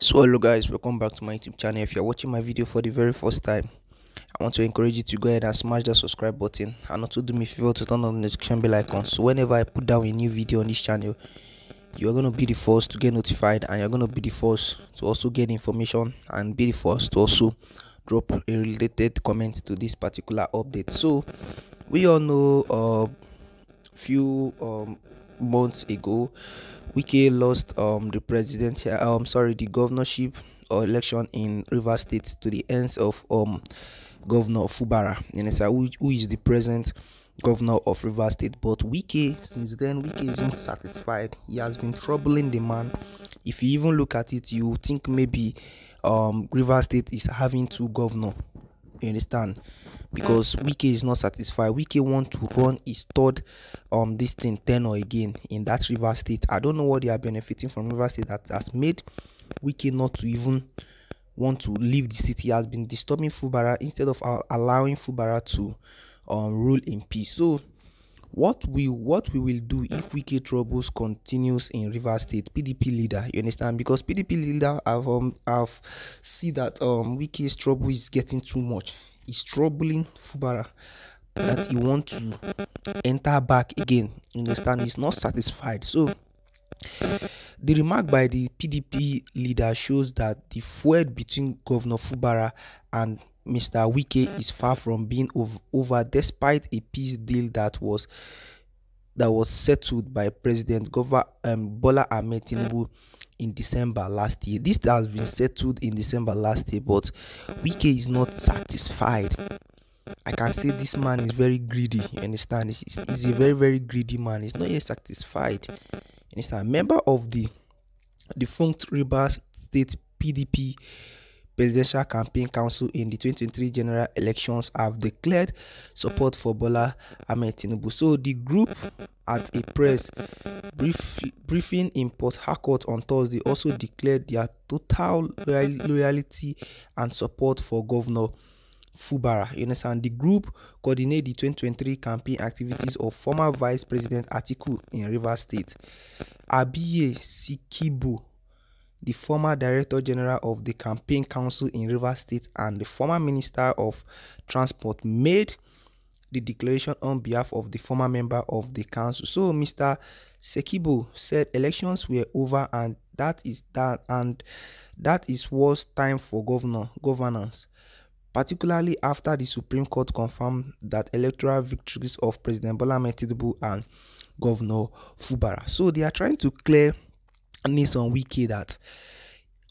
so hello guys welcome back to my youtube channel. If you're watching my video for the very first time i want to encourage you to go ahead and smash that subscribe button and also do me a favor to turn on the notification bell icon. So whenever i put down a new video on this channel you're going to be the first to get notified and you're going to be the first to also get information and be the first to also drop a related comment to this particular update. So we all know a uh, few um, months ago Wike lost um, the president, um, sorry, the governorship or election in River State to the ends of um, Governor Fubara, who, who is the present governor of River State. But Wike, since then, Wike isn't satisfied. He has been troubling the man. If you even look at it, you think maybe um, River State is having two governor. You understand? Because Wike is not satisfied. Wike want to run his third um this thing tenor again in that River State. I don't know what they are benefiting from River State that has made Wike not to even want to leave the city. He has been disturbing Fubara instead of uh, allowing Fubara to um rule in peace. So what we what we will do if Wike troubles continues in River State PDP leader you understand because PDP leader have um have see that um Wike's trouble is getting too much is troubling Fubara that he wants to enter back again. You understand? He's not satisfied. So the remark by the PDP leader shows that the feud between Governor Fubara and Mr. Wike is far from being over despite a peace deal that was that was settled by President Governor um, Bola Ahmed Tinubu in December last year. This has been settled in December last year, but Wike is not satisfied. I can say this man is very greedy. You understand? He's, he's a very, very greedy man. He's not yet satisfied. You understand? Member of the defunct Rivers State PDP Presidential Campaign Council in the 2023 general elections have declared support for Bola Ahmed Tinubu. So the group at a press brief, briefing in Port Harcourt on Thursday also declared their total loyalty and support for Governor Fubara. You understand? The group coordinate the 2023 campaign activities of former Vice President Atiku in Rivers State. Abiye Sikibo the former Director General of the Campaign Council in Rivers State and the former Minister of Transport made the declaration on behalf of the former member of the council. So Mr. Sekibo said elections were over and that is that and that is was time for governor governance particularly after the Supreme Court confirmed that electoral victories of President Bola Tinubu and Governor Fubara. So they are trying to clear news on Wike that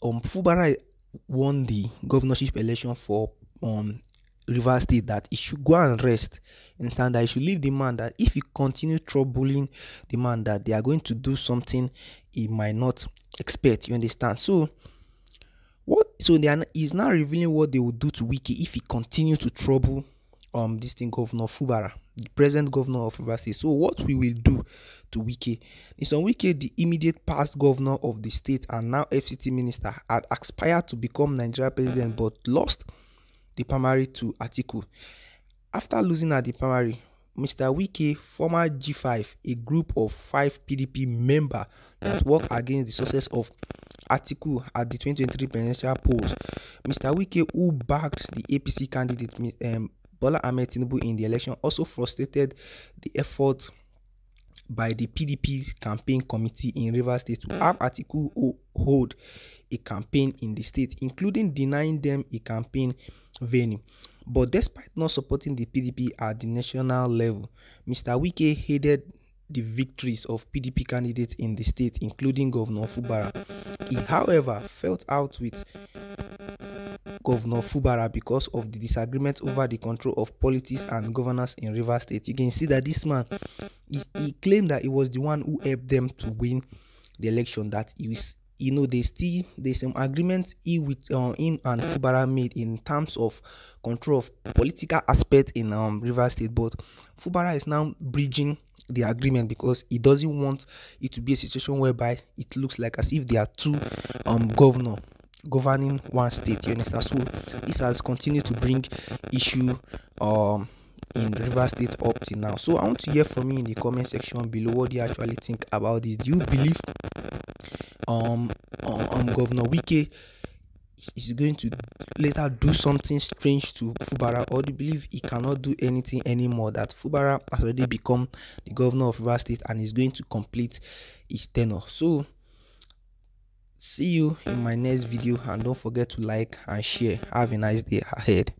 um Fubara won the governorship election for um River State that he should go and rest and that he should leave the man that if he continue troubling the man that they are going to do something he might not expect. You understand? So what so they are is now revealing what they will do to Wike if he continue to trouble um this thing Governor Fubara, the present governor of Rivers State. So what we will do to Wike on Wike, the immediate past governor of the state and now FCT minister, had aspired to become Nigeria president but lost the primary to Atiku. After losing at the primary, Mr. Wike, former G5, a group of five PDP members that worked against the success of Atiku at the 2023 presidential polls, Mr. Wike, who backed the APC candidate um, Bola Ahmed Tinubu in the election also frustrated the effort by the PDP campaign committee in Rivers State to have Atiku hold a campaign in the state, including denying them a campaign venue. But despite not supporting the PDP at the national level, Mr. Wike hated the victories of PDP candidates in the state, including Governor Fubara. He, however, felt out with Governor Fubara because of the disagreement over the control of politics and governance in Rivers State. You can see that this man, he, he claimed that he was the one who helped them to win the election. That he was, you know, they still there's some agreement he with uh, him and Fubara made in terms of control of political aspect in um Rivers State. But Fubara is now bridging the agreement because he doesn't want it to be a situation whereby it looks like as if there are two um governor governing one state you understand so this has continued to bring issue um in river state up till now so i want to hear from you in the comment section below what you actually think about this do you believe um, um, governor wike is going to later do something strange to Fubara, or do you believe he cannot do anything anymore. That Fubara has already become the governor of River State and is going to complete his tenure. So see you in my next video and don't forget to like and share. Have a nice day ahead.